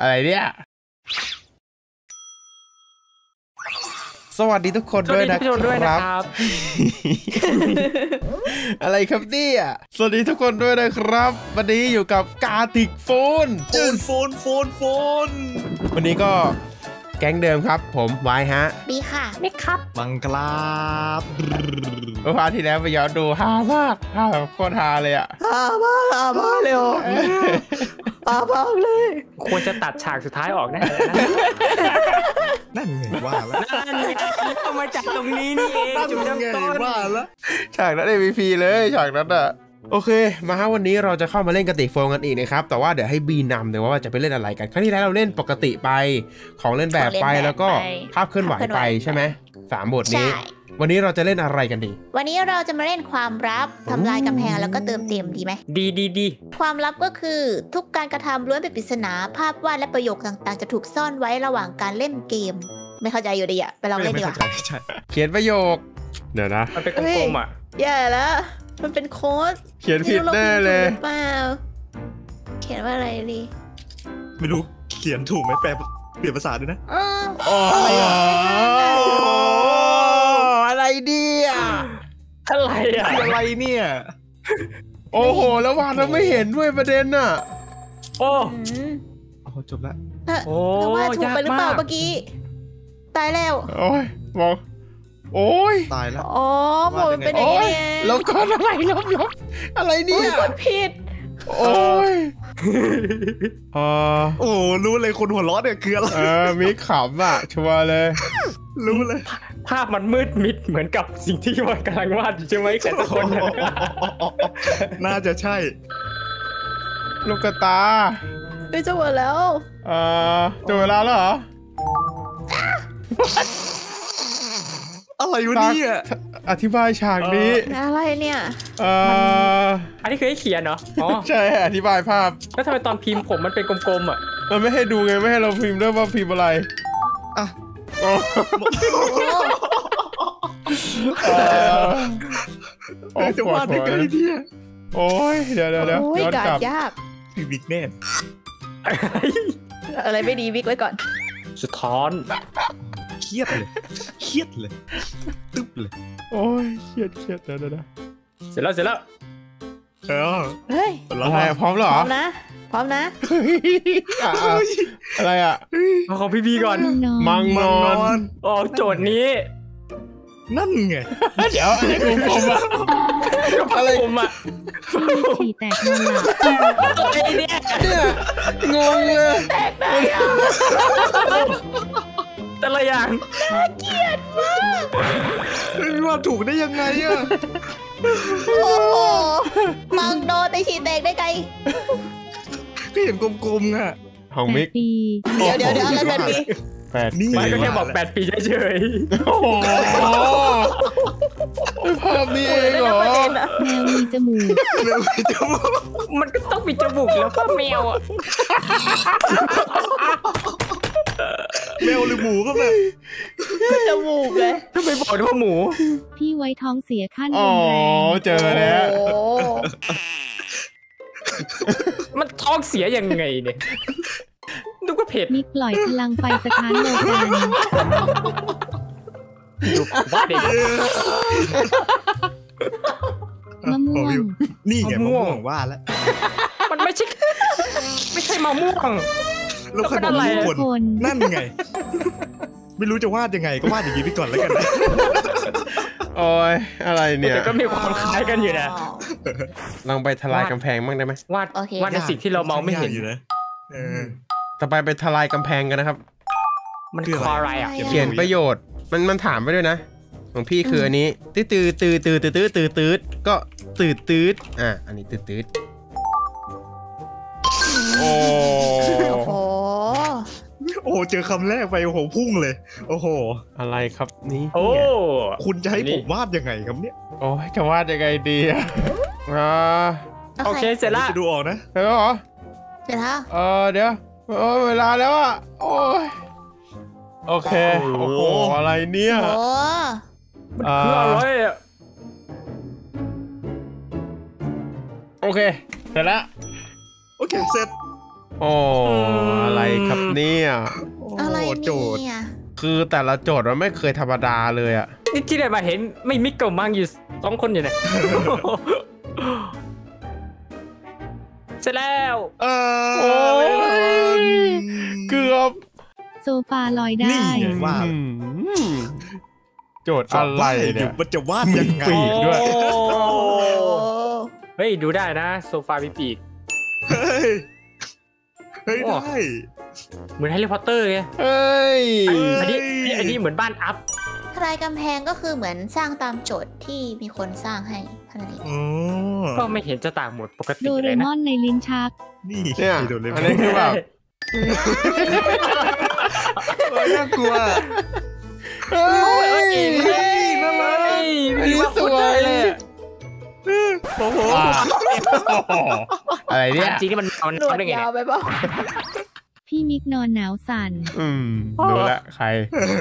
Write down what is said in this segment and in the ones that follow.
อะไรเนี่ย สวัสดีทุกคนสวัด้สวยดีนะทุกคนด้วยคนะรับครับ อะไรครับเนี่ยสวัสดีทุกคนด้วยนะครับ วันนี้อยู่กับกาติกโฟนโฟนโฟนโฟนโฟนวันนี้ก็ แก๊งเดิมครับ ผมวายฮะบีค่ะไม่ครับมังกราบเมื่อวานที่แล้วไปย้อนดูฮามากฮาแบบโคตรฮาเลยอะอาบ้าอาบ้าเร็วอาบ้าเลย ควรจะตัดฉากสุดท้ายออกแน่เลยนะนั่นไงว่าแล้วนั่นไงก็มาจากตรงนี้นี่เองนั่นจุดเริ่มไงต้นว่าแล้วฉากนั้น MVP เลยฉากนั้นอะ โอเค มาฮะวันนี้เราจะเข้ามาเล่นกติกโฟนกันอีกนะครับ แต่ว่าเดี๋ยวให้บีนำเดี๋ยวว่าจะไปเล่นอะไรกัน ครั้งที่แล้วเราเล่นปกติไป ของเล่นแบบไปแล้วก็ภาพเคลื่อนไหวไปใช่ไหมสามบทใช่นี้ วันนี้เราจะเล่นอะไรกันดี วันนี้เราจะมาเล่นความลับทำลายกำแพงแล้วก็เติมเต็มดีไหม ดีดีดี ความลับก็คือทุกการกระทำล้วนเป็นปริศนา ภาพวาดและประโยคต่างๆ จะถูกซ่อนไว้ระหว่างการเล่นเกม ไม่เข้าใจอยู่ดีอะไปลองเล่นดีกว่าไม่เข้าใจใช่เขียนประโยค เดี๋ยวนะ มันเป็นกลมๆอะแย่แล้ว มันเป็นโค้ดเขียนผิดแน่เลยไม่รู้ราพิมพ์ถูกหรือเปล่า เขียนว่าอะไรดี ไม่รู้เขียนถูกไหมแปลเปลี่ยนภาษาด้วยนะอ้าวโอ้อะไรดีอะอะไรอะคืออะไรเนี่ย โอ้โห แล้ววานเราไม่เห็นด้วยประเด็นน่ะ โอ้อืมโอ้จบละเธอโอ้เธอว่าถูกไปหรือเปล่ายากมากเมื่อกี้ ตายแล้ว โอ้ยมอง โอ้ยตายแล้วอ๋อหมดมันเป็นอย่างโอ้นี้ยเองลบก่อนอะไรลบลบอะไรเนี่อุ้ยยกดผิด โอ้ยเออโอ้รู้เลยคนหัวเร้อนเนี่ยคืออะไรเออมีขำอะ ชัวร์เลย รู้เลย ภาพมันมืดมิดเหมือนกับสิ่งที่มันกำลังวาดอยู่ใช่ไหมแต่ละคนเนี่ยน่าจะใช่ ลูกกระตาไปจะหมดแล้วเออจบเวลาแล้วเหรอ อะไรวะเนี่ยอธิบายฉากนี้อะไรเนี่ยเอออันนี้คือให้เขียนเหรออ๋อใช่อธิบายภาพแล้วทำไมตอนพิมพ์ผมมันเป็นกลมๆอะมันไม่ให้ดูไงไม่ให้เราพิมพ์ด้วยว่าพิมพ์อะไรอะโอ้โอ้เออโอ้จะวาดได้ไงเนี่ยโอ้ยเดี๋ยวเดี๋ยวเดี๋ยวโอ้ยย้อนกากลัรบยากพี่บิ๊กแน่อะไรไม่ดีวิกไว้ก่อนสะท้อนเครียดเลยเค รียดเลย ตึ๊บเลย โอ้ยเครียดเครียดเดี๋ยวเดี๋ยวเดี๋ยวเสร็จแล้วเสร็จแล้วเออเฮ้ยแล้อะวไรพร้อมเหรพอร้อมนะ พร้อมนะอะอะอะไรอะเอาของพี่บีก่อน มังนมัอนนอนอ๋อโจทย์นี้ นั่นไง เดี๋ยวอะไรของผมอะอะไรผมอะฉี่แตกนอนหลับไอ้เนี่ยเนี่ยงงเลยแต่ ละอย่างไม่ว่าถูกได้ยังไงอะโอ้โหมังโดนไปฉีดแตกได้ไงก็เห็นกลมๆอะของแปมิดกปีเดี๋ยวเดี๋ยวเดี๋ยวอะไรแบบนี้แปดนี่มันก็ว่าแค่บอกแล้ว8ปีเฉยโอ้โหภาพนี้เองเหรอประเด็นอะแมวมีจมูกเร็วไปจมูกๆมันก็ต้องมีจมูกแล้วก็แมวอะแม วหรือหมูก็แบบจมูกเลยทำไมบอกว่าหมู พี่ไว้ท้องเสียขั้นอ๋รุอนแรงเจอแล้ว โอ้โหมันท้องเสียยังไงเนี่ยดูก็เผ็ดมิกปล่อยพลังไฟสถานโลกันดูว่าเด็ก มะม่วงนี่ไงมะมะม่วม่งวงว่าแล้วมันไม่ใช่ ไม่ใช่มะม่วง แล้วขนแล้วมเป็นอะไรทุกคน คนนั่นไง ไม่รู้จะวาดยังไงก็วาดอย่างนี้ไปก่อนแล้วกันนะโอ้ยอะไรเนี่ยแต่ก็มีความคล้ายกันอยู่นะลองไปทลายกำแพงบ้างได้ไหมวาดโอเควาดในสิ่งที่เรามองไม่เห็นยกอยู่นะเออต่อไปไปทลายกำแพงกันนะครับ มันคือคืออะไรอะไรอะเขียนประโยชน์ มันมันถามไปด้วยนะของพี่คืออันนี้ตื้อตื้อตื้อตื้อตื้อตื้อตื้อก็ตื้อตื้ออะอันนี้ตื้อตื้อโอ้ โอ้โหโอ้โหเจอคำแรกไปโอ้โหพุ่งเลย โอ้โห อะไรครับนี่โอ้คุณจะให้นี่ผมวาดยังไงครับเนี่ยโอ้ยจะวาดยังไงดีอะอ่าโอเคเสร็จละจะดูออกนะเดี๋ยวเหรอเดี๋ยวนะเออเดี๋ยวโอ้ยเวลาแล้วอะโอ้ยโอเคโอ้โอ้โหโหอะไรเนี่ยโอ้มันคืออะไรอะโอเคเสร็จแล้วโอเคเสร็จ โอ้อะไรครับเนี่ยอะไรโโจทย์เนี่ยคือแต่ละโจทย์มันไม่เคยธรรมดาเลยอะนี่ที่ได้มาเห็นไม่มิกกับมังอยู่สองคนอยู่เนี่ยเสร็จแล้วเออโอ้ยเกือบโซฟาลอยได้นี่ไงว่าอืมโจทย์อะไรเนี่ยมันจะวาดยังไงปีกด้วยโอ้โอ้เฮ้ยดูได้นะ โซฟามีปีกเฮ้ย เฮ้ยโอ้ได้เหมือนแฮร์รี่พอตเตอร์ไงเฮ้ยอันนี้อันนี้เหมือนบ้านอัพทลายกำแพงก็คือเหมือนสร้างตามโจทย์ที่มีคนสร้างให้เท่านั้นเองอ๋อก็ไม่เห็นจะต่างหมดปกติโดเรเลยนะมอนในลิ้นชัก นี่เนี่ยโดนเลยอันนี้คือแบบเฮ้ยน่ากลัวเฮ้ยเฮ้ยน่ารักอันนี้สวยเลยอะ โอ้โหอะอะไรเนี่ยจริงๆนี่มันมันหนวดทำได้ไงยาเนี่วยไปเปล่าพี่มิกนอนหนาวสั่น อืมดูละใคร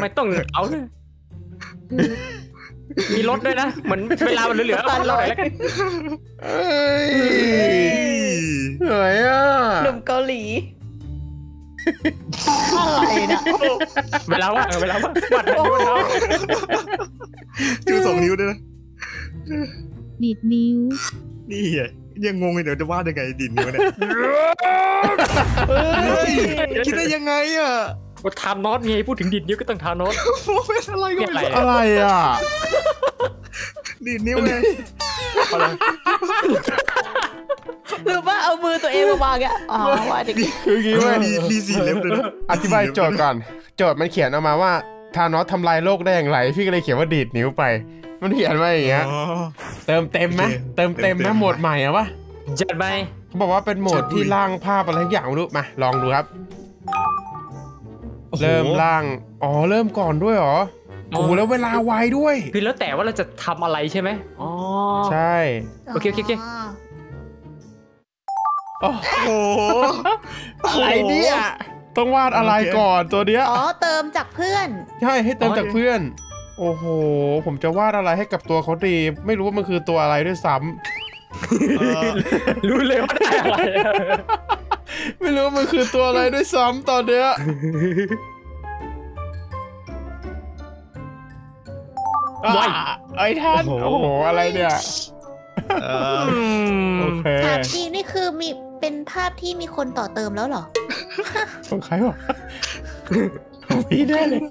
ไม่ต้องเอาเลยมีรถด้วยนะเหมือนเวลามันเหลือๆเอารถหน่อยแล้วกันเอ้ยสวยอะหนุ่มเกาหลีอะไรนะเวลาว่างเวลาว่างวัดนิ้วเท้าจูสองนิ้วด้วยนะ ดีดนิ้ว นี่ไงยังงงเลยเดี๋ยวจะวาดยังไงดินนิ้วเนี่ยเฮ้ยคิดได้ยังไงอะว่าทามน็อตไงพูดถึงดิดนิ้วก็ต้องทามน็อตโอ้เป็นอะไรก็ไม่เนี่ยรู้อะไรอะไรอะดินนิ้วไงหรือว่าเอามือตัวเองมาวางอะอ๋อว่าอย่างนี้คืออย่างงี้เว้ยมีมีสี่เล็บเลยนะอธิบายโจทย์ก่อนโจทย์มันเขียนออกมาว่าทานอสทำลายโลกได้อย่างไร พี่ก็เลยเขียนว่าดีดนิ้วไป มันเขียนมาอย่างเงี้ยอ๋อเติมเต็มไหมโอเคเติมเต็มเติมนะเต็มโหมดใหม่อะวะจัดไปเขาบอกว่าเป็นโหมดจัดที่อุ้ยร่างภาพอะไรทุกอย่างไม่รู้มาลองดูครับโอ้โหเริ่มร่าง อ๋อ เริ่มก่อนด้วยเหรอ โอ้โหแล้วเวลาไวด้วย คือแล้วแต่ว่าเราจะทำอะไรใช่ไหมอ๋อ ใช่ โอเคโอเคโอเคอ๋อโอ้โหอะไรเนี่ยต้องวาดอะไรโอเคก่อนตัวเนี้ย อ๋อ เติมจากเพื่อน ใช่ ให้เติมจากเพื่อน โอ้โห ผมจะวาดอะไรให้กับตัวเขาดี ไม่รู้ว่ามันคือตัวอะไรด้วยซ้ำเออรู้เลยว่าได้อะไรอะไม่รู้ว่ามันคือตัวอะไรด้วยซ้ำตอนเนี้ยไวอะไอ้ท่านโอ้โหโอ้โห อะไรเนี่ยเอออืมโอเคถามจริงนี่คือมีเป็นภาพที่มีคนต่อเติมแล้วเหรอของใครวะของพี่แน่เลย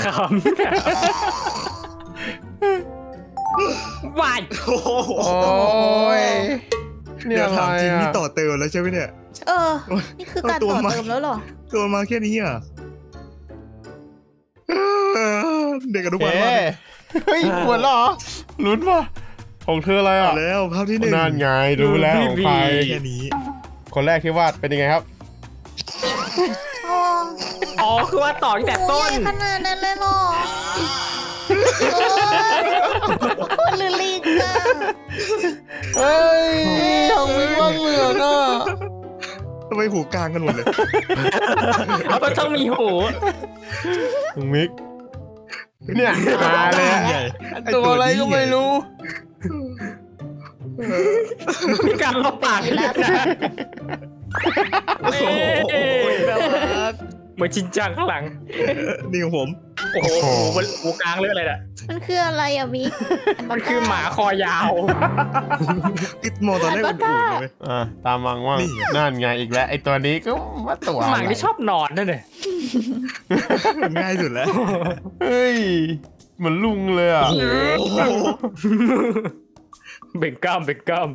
ขำวายโอ้โหโอ้ยเนี่เดี๋ยยวอะไรถามจริงนี่อะต่อเติมแล้วใช่ไหมเนี่ย เออ นี่คือการเอาตัวต่อมาเติมแล้วเหรอ ตัวมาแค่นี้อะเออเด็กอนุเอ๊บาลมาะเฮ้ยหมดแล้วเหรอลุ้นป่ะของเธออะไรอะแล้วภาพที่หนึ่งนั่นไงรู้แล้วของใครแค่นี้ คนแรกที่วาดเป็นยังไงครับอ๋ออ๋อคือว่าต่อตั้งแต่ต้นโอ้ยขนาดนั้นเลยเหรอโอ้ยโคตรลือลิงอะเฮ้ยของมิกวาดเหมือนอะทำไมหูกลางกันหมดเลย เอาก็ต้องมีหูของมิก เนี่ยมาเลยอะใหญ่ตัวอะไรก็ไม่รู้ มีการลบปากเลยนะโอ้โหน่ารักเหมือนชินจังข้างหลัง นี่ของผม โอ้โหโอ้โหหูหูกลางเรื่องอะไรน่ะ มันคืออะไรอะมิกมันคือหมาคอยาวกิดมองตอนแรกอุ่นๆเลยอะตามมังว่านี่นั่นไงอีกแล้ว ไอตัวนี้ก็ว่าตัวหอะไรมาที่ชอบนอนนั่นเลยง่ายสุดแล้ว เฮ้ย เหมือนลุงเลยอะโอ้โห เบ่งกล้ามเบ่งกล้าม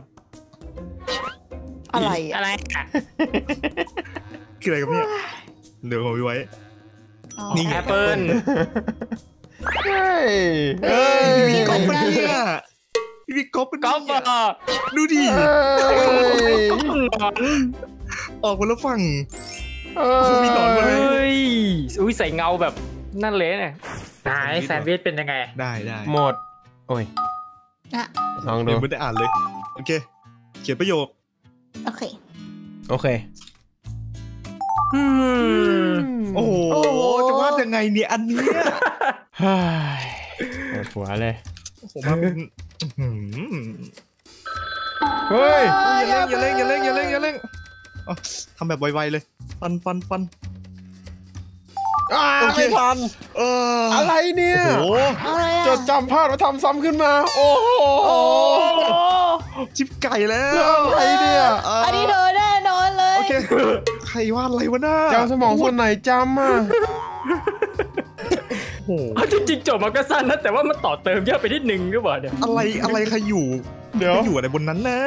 อะไรอะอะไรอะคืออะไรกับเนี่ยเดี๋ยวผมไว้อ๋อนี่ไงแอปเปิ้ลเฮ้ยเฮ้ยพี่มีบิ๊กเหก๊มืออฟนเป็นกันเนี่ยพี่บิ๊กก๊อฟเป็นกอล์ฟเนี่ยอะดูดิเฮ้ยนอนออกคนละฝั่งเอมีหนอนมาเฮเลย้ยอุ้ยใส่เงาแบบนั่นเลยเนี่ยไหนแซนด์วิชเป็นยังไง ได้ได้หมด โอ้ยอะ ลองดูเดี๋ยวไม่ได้อ่านเลย โอเค เขียนประโยค โอเค โอเคอืมโอ้โหโอ้โห จะวาดยังไงเนี่ยอันเนี้ยเฮ้ยปวดหัวเลยผมว่าเป็นหืมเฮ้ย อย่าเร่งอย่าเร่งอย่าเร่งอย่าเร่งอย่าเร่งอ๋อทำแบบไวๆเลย ฟันฟันฟันอ่า โอเคไม่ทันเอออะไรเนี่ยโอ้โหอะไรอะจดจำพลาดมาทำซ้ำขึ้นมา โอ้โหชิบไก่แล้วแล้วอะไรเนี่ยเอันนี้เธอแน่นอนเลยโอเคใครวาดอะไรวะหน้าจำสมองส่วนไหนจำอะโอ้โหเอาจริงๆโจทย์มันก็สั้นนะแต่ว่ามันต่อเติมเยอะไปนิดนึงหรือเปล่าเนี่ยอะไรอะไรใครอยู่เดี๋ยวไปอยู่อะไรบนนั้นนะ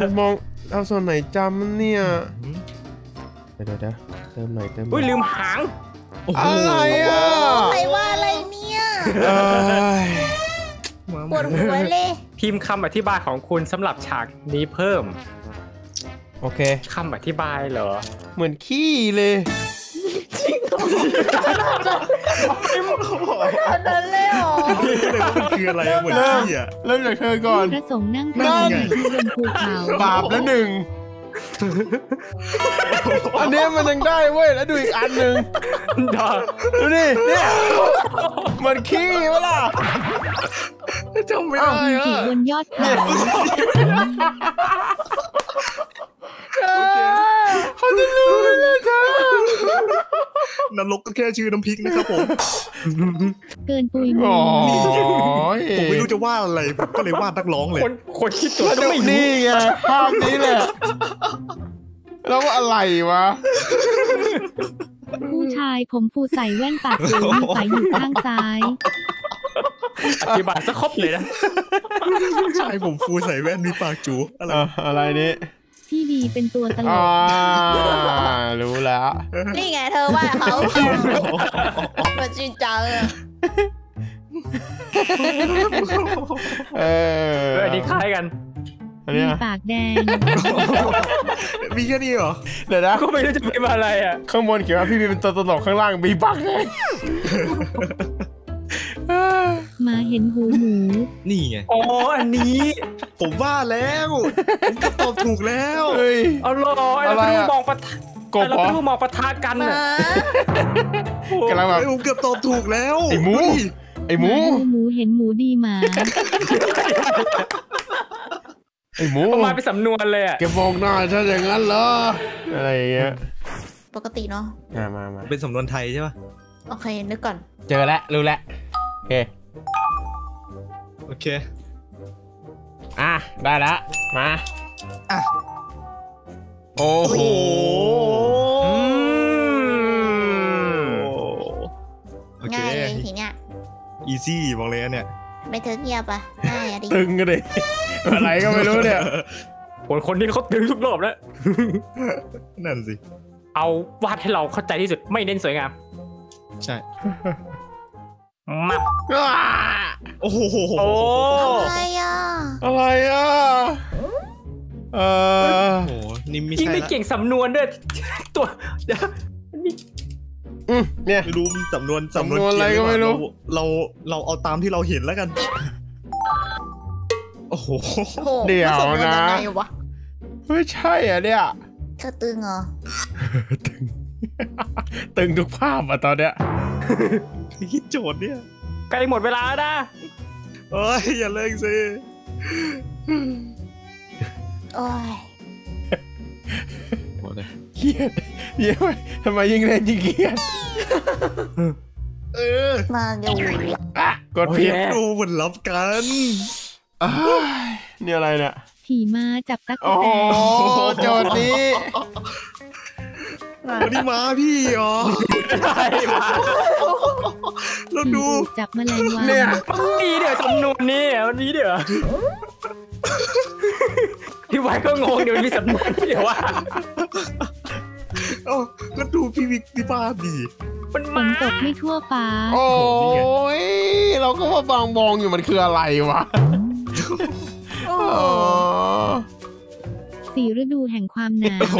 สมองเอาส่วนไหนจำเนี่ยเดี๋ยวเดี๋ยวเดี๋ยวเติมหน่อยเติมหน่อุ้อยยลืมหางโอ้โหอะไรอะใครว่าอะไรเนี่ยเอ้ยมาปวดหัวเลยพิมพ์คำอธิบายของคุณสำหรับฉากนี้เพิ่ม โอเคคำอธิบายเหรอ เหมือนขี้เลยอันนั้นเลยเหรอเลยว่ามันคืออะไรอะเหมือนขี้อะเริ่มจากเธอก่อนพระสงฆ์นั่งนั่ทำนอยู่ที่บนภูเขาบาปแล้วหนึ่ง อันเนี้ยมันยังได้เว้ยแล้วดูอีกอันหนึ่งดอดูดิเนี่ยเหมันขี้เวล่ะจำไม่ออกได้มีอะผีบนยอดเขาเขาจะรู้เลยจ้า นรกก็แค่ชื่อน้ำพริกนะครับผม เกินปุยมุโอ้ยยผมไม่รู้จะวาดอะไรผมก็เลยวาดนักร้องเลย คนคนคิดโจทแล้ย์วก็ดูไม่รู้นี่ไงภาพนี้แหละ แล้วว่าอะไรวะ ผู้ชายผมฟูใส่แว่นปากจูมีไฟอยู่ข้างซ้ายอธิบายซะครบเลยนะ ใช่ผมฟูใส่แว่นมีปากจู อะไรเอ่ออะไรนี้ พี่ดีเป็นตัวตลอ่ากรู้แล้ว นี่ไงเธอว่าเขามาจริงจังอะเออเอออันนี้คล้ายกันอันมีเนี้ยปากแดง มีแค่นี้เหรอ เดี๋ยวนะก็ไม่รู้จะเป็นอะไรอะ ข้างบนเขียนว่าพี่มีเป็นตัวตลกข้างล่างมีบักเลย หมาเห็นหูหมู นี่ไง อ๋อ อันนี้ ผมว่าแล้วผมก็ตอบถูกแล้วเฮ้ยเอาล่อไอ้เราอะไรไม่อะรู้มองปะทะกบไอ้เราเหรอไม่รู้มองปะทะกันหมาน่ะกำลังแบบเฮ้ยผมเกือบตอบถูกแล้ว ไอ้หมูเฮ้ยไอ้หมูหาดูหมูเห็นหมูดีหมา ไอ้หมูเอามาเป็นสำนวนเลยอะแกบอกหน้าฉันอย่างนั้นเหรอ อะไรอย่างเงี้ย ปกติเนาะมามามาเป็นสำนวนไทยใช่ป่ะ โอเค นึกก่อน เจอแล้วรู้แล้วโอ เค โอเค อะ ได้แล้วมา อะ โอ้โหอืมโอเคง่ายเลยทีเนี้ยอีซี่บอกเลยอันเนี่ย ไม่เธอเงียบอะง่ายอะดิตึงกันดิอะไรก็ไม่รู้เนี่ยคนคนนี้เขาตึงทุกรอบแล้ว นั่นสิ เอาวาดให้เราเข้าใจที่สุดไม่เน้นสวยงาม ใช่ มับโอ้โหโอ้อะไรอะอะไรอะเออโอ้โหนี่ไม่ยิ่งใช่ไม่ละเก่งสำนวนด้วย ตัวเดี๋ยวนี่อืมเนี่ยไม่รู้สำนวนสำนวนสำนวนอะไรก็ไม่รู้เราเราเราเอาตามที่เราเห็นแล้วกัน โอ้โหโอ้โหเดี๋ยวผสมกันะยังไงวะไม่ใช่อะเนี่ยเธอตึงเหรอ ตึง ตึงทุกภาพอะตอนเนี้ย คิดโจทย์เนี่ยใกล้หมดเวลาแล้วนะเอ้ยอย่าเล่งสิโอ้ยเครียดเย้ยทำไมยิ่งเล่นยิ่งเครียดเออมาอยู่อะกดผิดโอเคดูเหมือนรับกันอ้ายนี่อะไรเนี่ยผีมาจับตั๊กโอ้โหแตนโจทย์นี้วันนี้มาพี่เห รอใช่มาเราดูผีจับแมลงวันเนี่ยนี่เดี๋ยวสำนวนนี้วันนี้เดี๋ยวพี่ไว้ก็งงเดี๋ยวมีสำนวนเดี๋ยวว่าเอ้าก็ดูพี่วิกที่บ้านดีมันฝมานตกไม่ทั่วฟ้า โอ้ยเราก็ว่าบางมองอยู่มันคืออะไรวะโอ้อ๋อสีฤดูแห่งความหนาว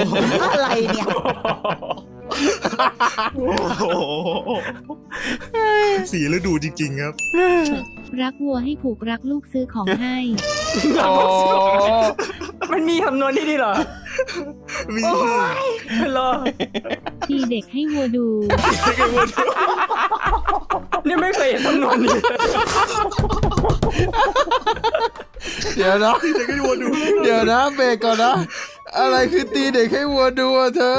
อะไรเนี่ยโอ้โห สีฤดูจริง ๆ ครับ รักวัวให้ผูกรักลูกซื้อของให้โอ้มันมีสำนวนที่นี่เหรอ มีเหรอตีเด็กให้วัวดูนี่ไม่เคยเห็นสำนวนนี้เดี๋ยวนะเด็กให้วัวดูเดี๋ยวนะเบรกก่อนนะ อะไรคือตีเด็กให้วัวดูอะเธอ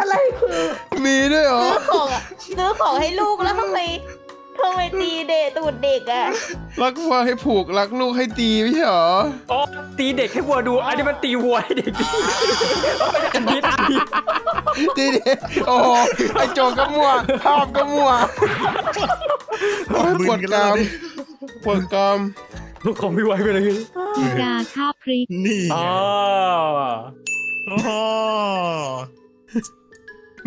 อะไรคือมีด้วยเหรอ ซื้อของอะซื้อของให้ลูกแล้วทำไมทำไมตีเด็กตูดเด็กอะ รักวัวให้ผูกรักลูกให้ตีไม่ใช่เหรอ อ๋อตีเด็กให้วัวดู อันนี้มันตีวัวให้เด็กดูอันนี้อันนี้ตีเด็กโอ้โหไอโจงก็มั่วภาพก็มั่วโอ้ยปวดกรามปวดกราม ลูกของพี่ไวไปเลยอีกาคาบพริกนี่อ๋อโอ้โห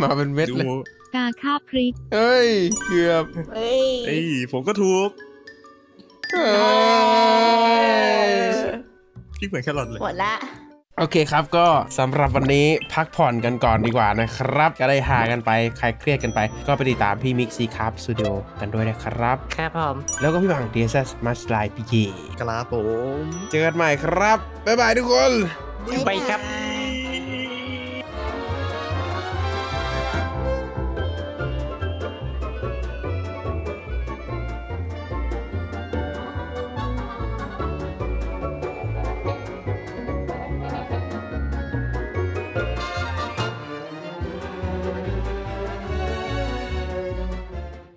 มาเป็นเม็ดดูเลยกาคาบพริกเฮ้ย เกือบเฮ้ยเอ้ยผมก็ถูกเฮ้ยพี่เหมือนแครอทเลยหมดละ โอเคครับก็สำหรับวันนี้พักผ่อนกันก่อนดีกว่านะครับ ก็ได้หากันไปคลายเครียดกันไป ก็ไปติดตามพี่มิกซี่ครับสตูดิโอกันด้วยนะครับ ครับผม แล้วก็พี่บัง DSS มาสไลด์พีเกลาผม เจอกันใหม่ครับ บ๊ายบายทุกคน ไปครับย